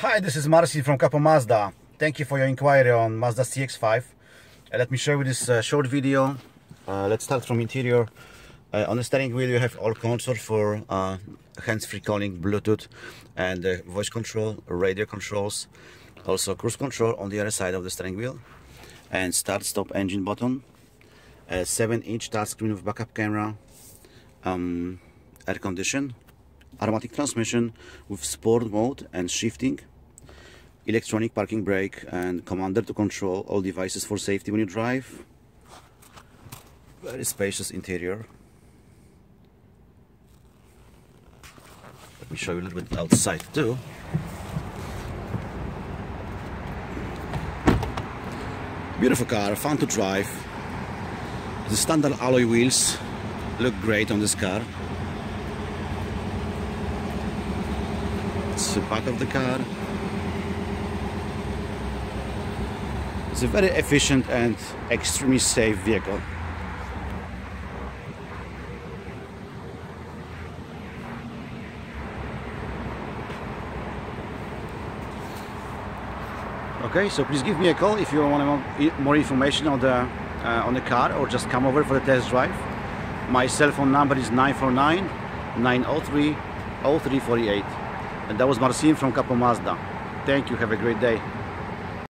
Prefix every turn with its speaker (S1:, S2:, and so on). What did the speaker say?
S1: Hi, this is Marcin from Capo Mazda. Thank you for your inquiry on Mazda CX-5. Uh, let me show you this uh, short video. Uh, let's start from interior. Uh, on the steering wheel you have all controls for uh, hands-free calling, Bluetooth and uh, voice control, radio controls. Also cruise control on the other side of the steering wheel. And start-stop engine button. A 7-inch touchscreen with backup camera. Um, air condition automatic transmission with sport mode and shifting, electronic parking brake and commander to control all devices for safety when you drive. Very spacious interior. Let me show you a little bit outside too. Beautiful car, fun to drive. The standard alloy wheels look great on this car. It's the back of the car. It's a very efficient and extremely safe vehicle. Okay, so please give me a call if you want more information on the uh, on the car or just come over for the test drive. My cell phone number is 949 903 0348. And that was Marcin from Capo Mazda. Thank you. Have a great day.